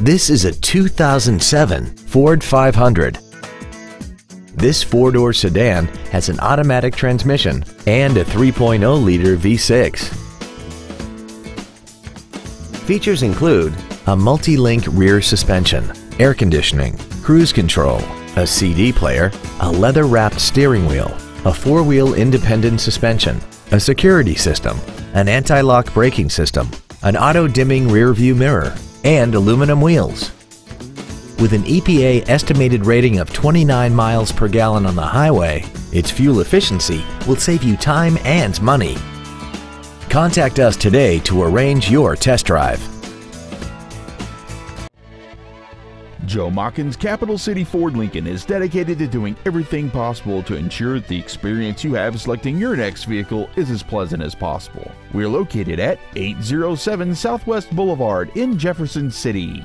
This is a 2007 Ford 500. This four-door sedan has an automatic transmission and a 3.0-liter V6. Features include a multi-link rear suspension, air conditioning, cruise control, a CD player, a leather-wrapped steering wheel, a four-wheel independent suspension, a security system, an anti-lock braking system, an auto-dimming rear-view mirror, and aluminum wheels. With an EPA estimated rating of 29 miles per gallon on the highway, its fuel efficiency will save you time and money. Contact us today to arrange your test drive. Joe Machens Capital City Ford Lincoln is dedicated to doing everything possible to ensure that the experience you have selecting your next vehicle is as pleasant as possible. We're located at 807 Southwest Boulevard in Jefferson City.